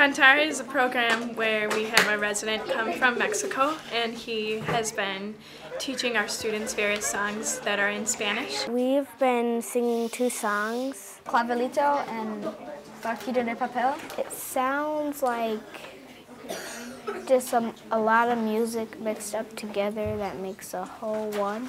Cantaré is a program where we have a resident come from Mexico and he has been teaching our students various songs that are in Spanish. We've been singing two songs. Clavelito and Barquito de Papel. It sounds like just a, a lot of music mixed up together that makes a whole one.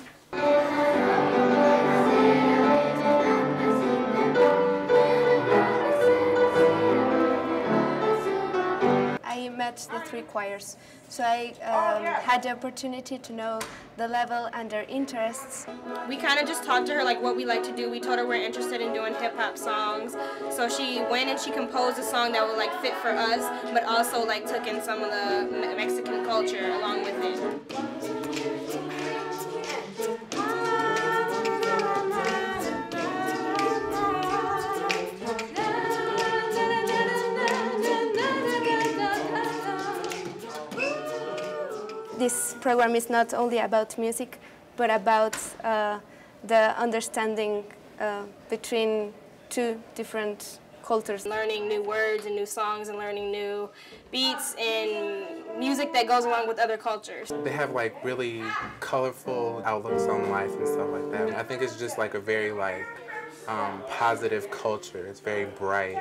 Met the three choirs, so I um, had the opportunity to know the level and their interests. We kind of just talked to her like what we like to do. We told her we're interested in doing hip hop songs, so she went and she composed a song that would like fit for us, but also like took in some of the Mexican culture along with it. This program is not only about music, but about uh, the understanding uh, between two different cultures. Learning new words and new songs and learning new beats and music that goes along with other cultures. They have like really colorful outlooks on life and stuff like that. I think it's just like a very like um, positive culture. It's very bright.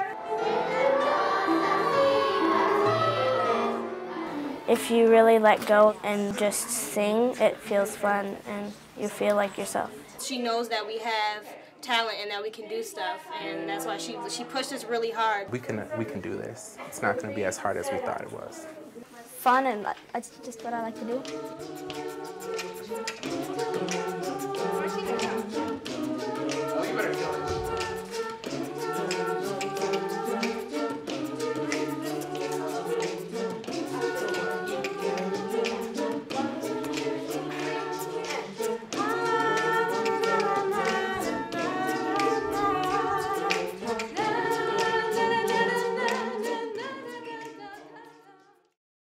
If you really let go and just sing, it feels fun and you feel like yourself. She knows that we have talent and that we can do stuff, and that's why she she pushed us really hard. We can we can do this. It's not going to be as hard as we thought it was. Fun and that's just what I like to do.